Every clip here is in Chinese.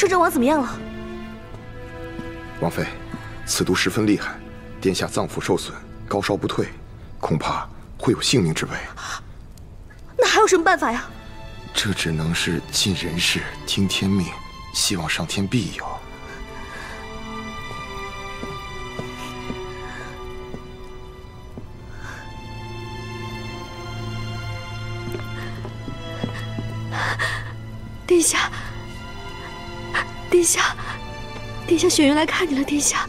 摄政王怎么样了？王妃，此毒十分厉害，殿下脏腑受损，高烧不退，恐怕会有性命之危。那还有什么办法呀？这只能是尽人事，听天命，希望上天庇佑。殿下，殿下，雪云来看你了，殿下。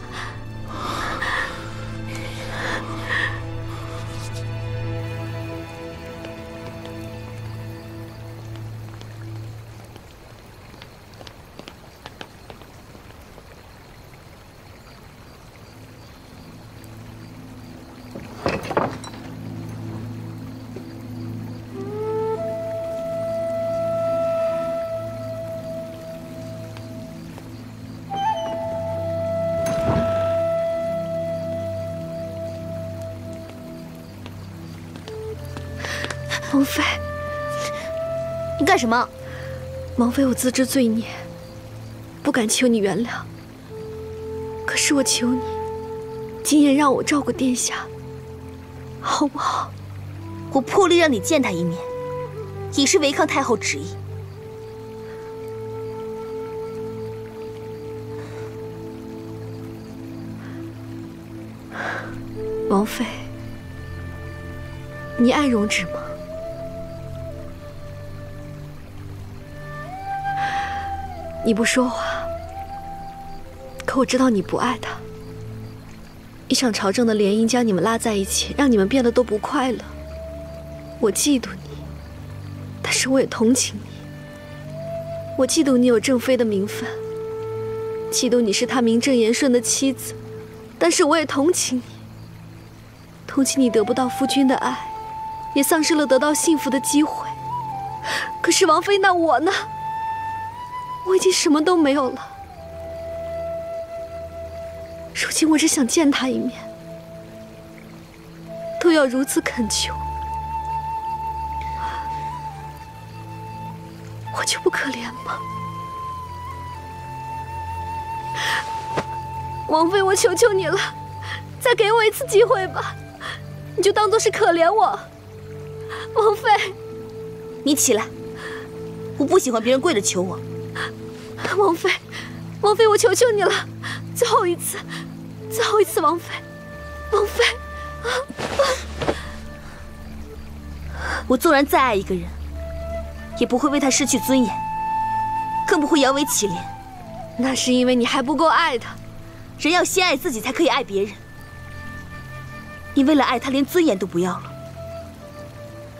王妃，你干什么？王妃，我自知罪孽，不敢求你原谅。可是我求你，今夜让我照顾殿下，好不好？我破例让你见他一面，也是违抗太后旨意。王妃，你爱容止吗？你不说话，可我知道你不爱他。一场朝政的联姻将你们拉在一起，让你们变得都不快乐。我嫉妒你，但是我也同情你。我嫉妒你有正妃的名分，嫉妒你是他名正言顺的妻子，但是我也同情你。同情你得不到夫君的爱，也丧失了得到幸福的机会。可是王妃，那我呢？我已经什么都没有了，如今我只想见他一面，都要如此恳求，我就不可怜吗？王妃，我求求你了，再给我一次机会吧，你就当做是可怜我。王妃，你起来，我不喜欢别人跪着求我。王妃，王妃，我求求你了，最后一次，最后一次，王妃，王妃，啊我纵然再爱一个人，也不会为他失去尊严，更不会摇尾乞怜。那是因为你还不够爱他。人要先爱自己，才可以爱别人。你为了爱他，连尊严都不要了。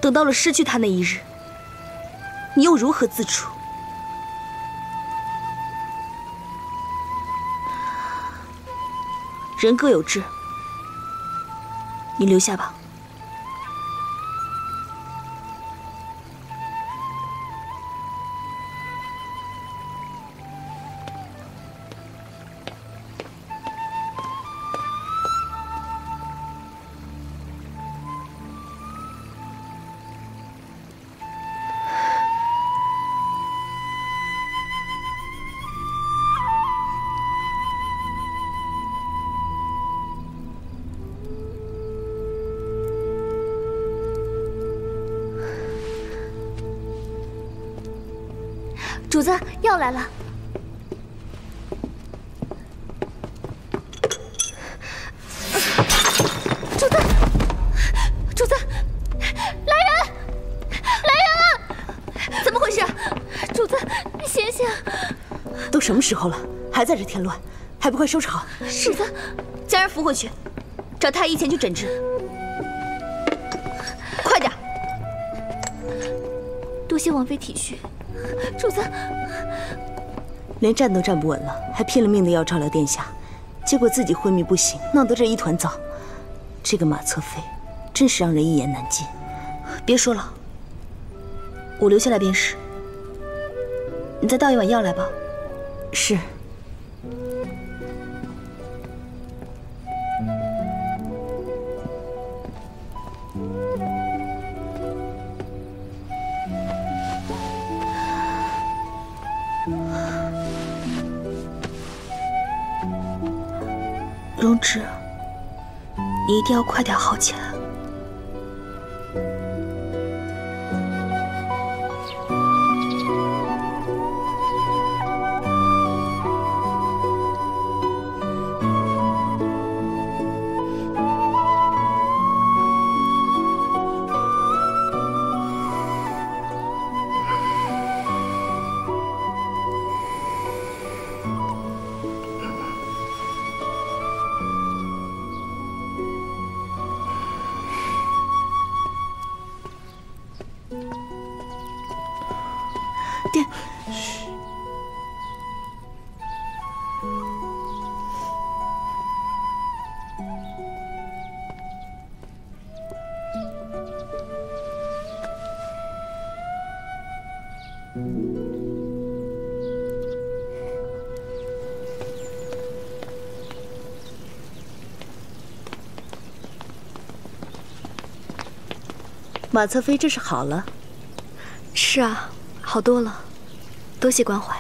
等到了失去他那一日，你又如何自处？人各有志，你留下吧。主子，药来了。主子，主子，来人！来人啊！怎么回事？主子，你醒醒！都什么时候了，还在这添乱，还不快收拾好！主子，将人扶回去，找太医前去诊治。快点！多谢王妃体恤。主子，连站都站不稳了，还拼了命的要照料殿下，结果自己昏迷不醒，闹得这一团糟。这个马侧妃，真是让人一言难尽。别说了，我留下来便是。你再倒一碗药来吧。是。志，你一定要快点好起来。殿，马侧妃这是好了。是啊，好多了，多谢关怀。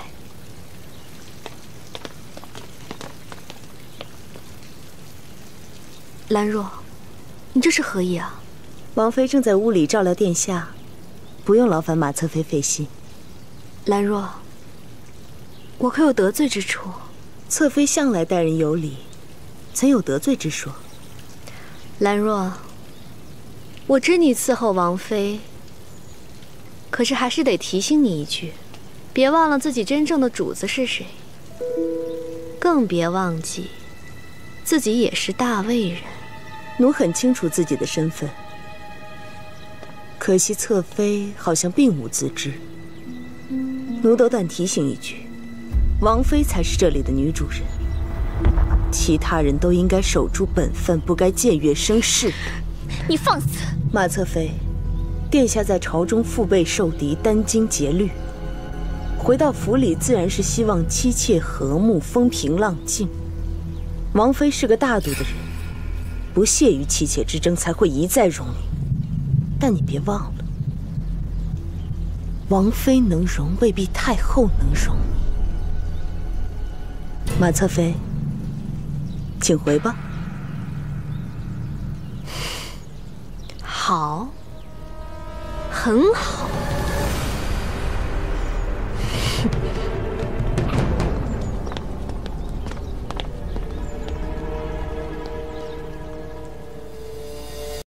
兰若，你这是何意啊？王妃正在屋里照料殿下，不用劳烦马侧妃费心。兰若，我可有得罪之处？侧妃向来待人有礼，怎有得罪之说？兰若，我知你伺候王妃。可是还是得提醒你一句，别忘了自己真正的主子是谁，更别忘记自己也是大魏人。奴很清楚自己的身份，可惜侧妃好像并无自知。奴斗胆提醒一句，王妃才是这里的女主人，其他人都应该守住本分，不该僭越生事。你放肆！马侧妃。殿下在朝中腹背受敌，殚精竭虑，回到府里自然是希望妻妾和睦，风平浪静。王妃是个大度的人，不屑于妻妾之争，才会一再容你。但你别忘了，王妃能容，未必太后能容。马侧妃，请回吧。好。很好。